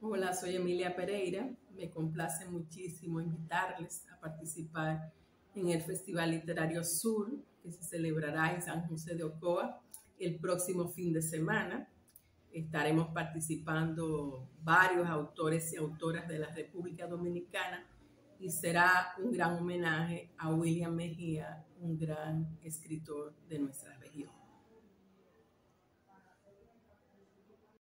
Hola, soy Emilia Pereira. Me complace muchísimo invitarles a participar en el Festival Literario Sur que se celebrará en San José de Ocoa el próximo fin de semana. Estaremos participando varios autores y autoras de la República Dominicana y será un gran homenaje a William Mejía, un gran escritor de nuestra región.